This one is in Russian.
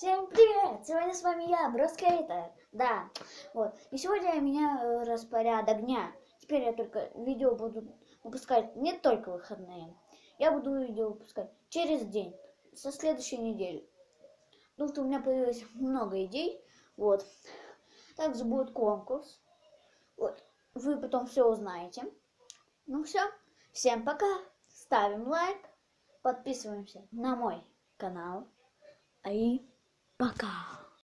Всем привет! Сегодня с вами я, Броскейтер. Да, вот. И сегодня я меняю распорядок дня. Теперь я только видео буду выпускать не только выходные. Я буду видео выпускать через день, со следующей недели. Потому что у меня появилось много идей. Вот. Также будет конкурс. Вот. Вы потом все узнаете. Ну все. Всем пока. Ставим лайк. Подписываемся на мой канал. И пока.